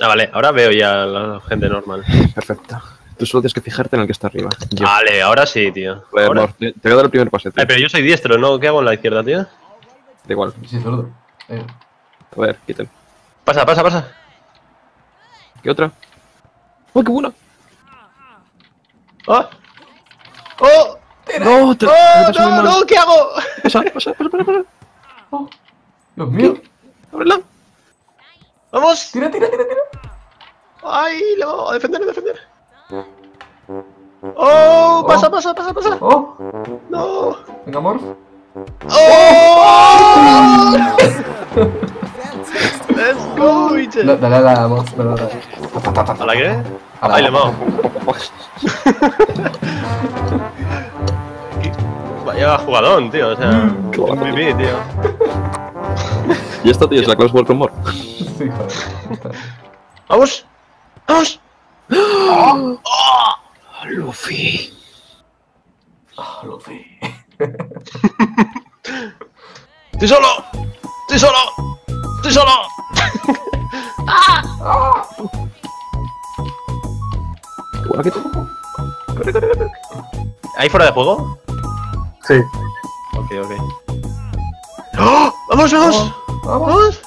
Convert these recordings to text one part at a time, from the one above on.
Ah, vale, ahora veo ya a la gente normal. Perfecto. Tú solo tienes que fijarte en el que está arriba. Yo. Vale, ahora sí, tío. Ahora- te, voy a dar el primer pase, tío. Ay, pero yo soy diestro, ¿no? ¿Qué hago en la izquierda, tío? Da igual. Sí, zurdo. Eh, A ver, quiten. Pasa, pasa, pasa. ¿Qué otra? ¡Oh, qué buena! ¡Oh! ¡Oh! ¡No! Te, ¡Oh, no, no! ¿Qué hago? Pasa, pasa, pasa, pasa, pasa. Oh, Dios mío. Ábrela. ¡Vamos! Tira, tira, tira, tira. ¡Ay, lo! ¡A defender, a defender! ¡Oh! ¡Pasa, pasa, pasa, pasa! Oh, ¡No! venga, Morph. ¡Oh! ¡Let's go, biche! Da- Dale a la Morph, dale a la. ¿A la qué? A la- ¡Ay, le he dado! Vaya jugadón, tío. O sea. MVP, tío. Y esta, tío, es la clase World con. Sí, joder. ¡Vamos! ¡Vamos! Luffy. Ah, Luffy. ¡Estoy solo! ¡Estoy solo! ¡Estoy solo! Qué buena que tú. ¿Ahí fuera de juego? Sí. Ok, ok. ¡Oh! ¡Vamos, vamos! Oh, Vamos.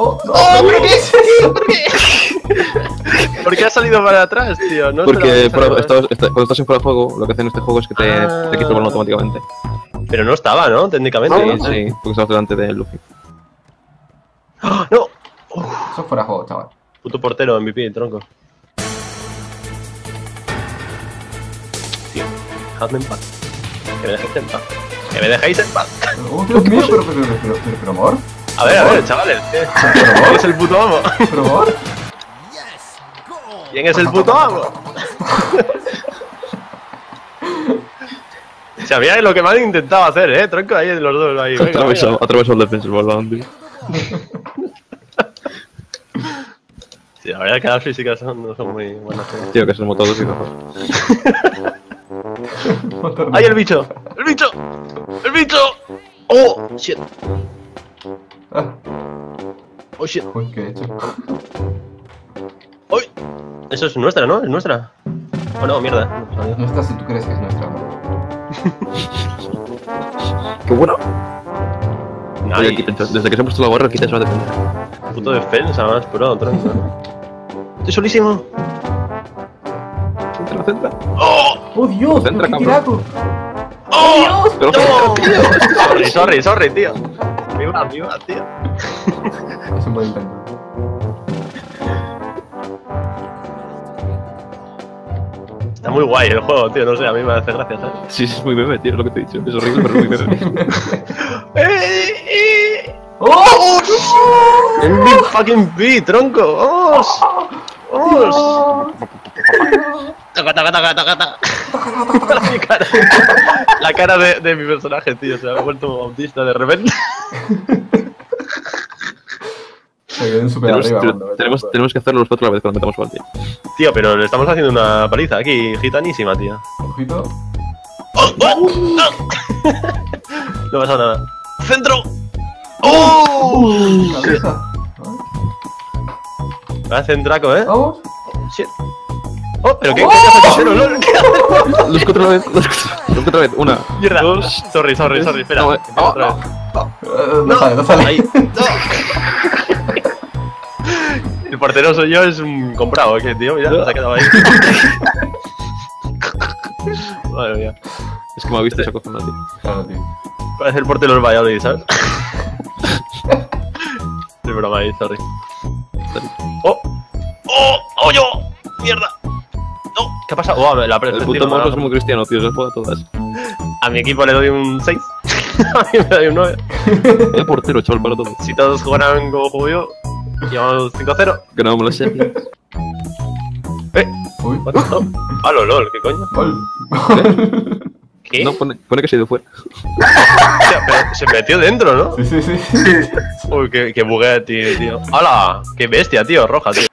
Oh, no. ¡Oh, pero qué! tío, ¿Por qué? ¿Por qué has salido para atrás, tío? No Porque estás- está- cuando estás en fuera de juego, lo que hacen en este juego es que te, Ah. te quita el balón automáticamente. para- Pero no estaba, ¿no? Técnicamente. Sí, sí, porque estabas delante de Luffy. ¡Ah! ¡No! Eso fuera de juego, chaval. Puto portero, MVP, tronco. Tío, dejadme en paz. Que me dejéis en paz. Que me dejéis en paz. Oh, Dios mío, pero, pero, pero, pero, pero, pero, Morph. A ver, a ver, chavales. ¿Quién es el puto amo? ¿Quién es el puto amo? Sabía lo que me han intentado hacer, eh, tronco, ahí los dos, ahí. venga, Atravesó, el defensa el balón, tío. Sí, la verdad que las físicas son, no son muy buenas. Tío, que es el motor de Motor ¡Ay, el bicho! ¡El bicho! ¡El bicho! ¡Oh! ¡Shit! Ah, ¡Oh, shit! uy, ¿qué he hecho? ¡Uy! Eso es nuestra, ¿no? Es nuestra. Oh, no, mierda. no. Nuestra si tú crees que es nuestra. ¡Qué bueno! Oye, desde que se ha puesto la gorra, quita eso de defensa. Puto defensa, más pro, tronco. Estoy solísimo. Centra, centra. ¡Oh! ¡Oh, Dios! Centra, ¡Qué cabrón. ¡Oh! Pero ¡No! Sorry, sorry, sorry, tío. Viva, viva, tío. Es un buen intento. Está muy guay el juego, tío. No sé, a mí me hace gracia, ¿sabes? Sí, sí, es muy meme, tío, es lo que te he dicho. Es horrible, pero es muy meme. ¡Eh! ¡Eh! ¡Oh! ¡El Big fucking B, tronco! ¡Vamos! ¡Vamos! Taca, taca, taca, taca, taca. La cara, la cara de, de mi personaje, tío, se ha vuelto autista de repente. Tenemos, arriba. te- cuando tenemos, tenemos que hacerlo los cuatro a la vez cuando metamos gol, tío. Tío, pero le estamos haciendo una paliza aquí, gitanísima, tío. Ojito. ¡Oh! ¡Oh! ¡Oh! No pasa nada. ¡Centro! ¡Oh! Cabeza. Va a centraco, ¿eh? Vamos. Shit. ¡Oh! ¿Pero qué coño hace tercero, lol? ¿Qué hace? Los cuatro vez, los cuatro, los cuatro vez. Una, Mierda. dos, Sorry, sorry, sorry, espera. No, eh. Empieza otra vez. Eh, No sale, no sale. Ahí. El portero soy yo, es un comprado, ¿qué, tío? Mira, se ha quedado ahí. Madre mía. Es que me ha visto esa cosa, tío. Claro, tío. Parece el portero del Valladolid, ¿sabes? Es broma ahí, sorry. ¡Oh! ¡Oh! ¡Oh, yo! ¡Mierda! ¿Qué ha pasado? Oh, la El puto mozo es muy cristiano, tío, se juega todas. A mi equipo le doy un 6. A mí me doy un 9. El portero, chaval, para todo. Si todos jugaran como juego yo, llevamos 5-0. Ganamos la serie. ¡Eh! Uy. ¡Ah, lol! ¿Qué coño? Gol. ¿Qué? No, pone, pone que se ha ido fuera. Hostia, pero se metió dentro, ¿no? Sí, sí, sí. Uy, qué, qué bugué, tío, tío. ¡Hala! ¡Qué bestia, tío! Roja, tío.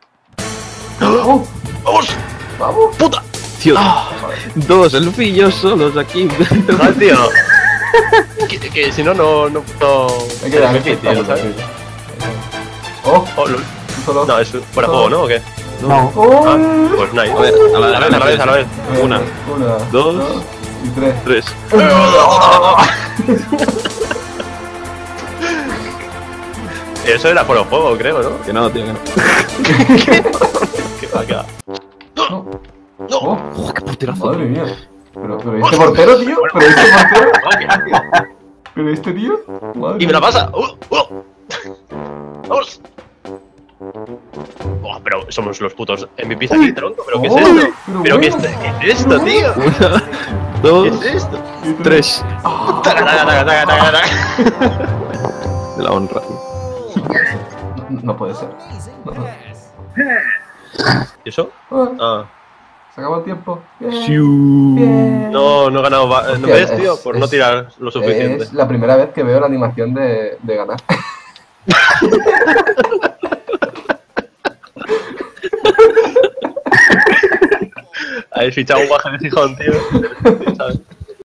¡Vamos! ¡Vamos! ¡Puta! Tío, dos, el Luffy y yo solos aquí. ¡Ah, tío! que, que si no, no, no puedo... Hay que. ¡Oh! Oh, solo. No, es fuera de juego, ¿no? ¿O qué? No. ¡Oh! Ah, pues nice. A ver, a la, A la vez, a la vez, a la vez. Una, Una. dos, Y tres. tres. Eso era fuera de juego, creo, ¿no? Que no, tío, que no. ¿Qué va, qué va? Porterazo. madre mía. Pero, pero este portero, tío. Pero este portero. Pero este tío. Madre Y me la pasa. ¡Uh! ¡Uh! ¡Vamos! Buah, pero somos los putos MVPs aquí, tronco. ¿Pero qué es esto? pero ¿Pero qué es, bueno. qué es esto, tío? Una, ¿Qué dos, es esto? Tres. Taca, taca, taca, taca, taca, taca. De la honra. No, no puede ser. No, no. ¿Y eso? Ah, Ah. Se acabó el tiempo. Bien. No, no he ganado. ¿No ves, tío? es- Por no tirar lo suficiente. Es la primera vez que veo la animación de, de ganar. Habéis fichado un guaje de Gijón, tío. ¿Sabes?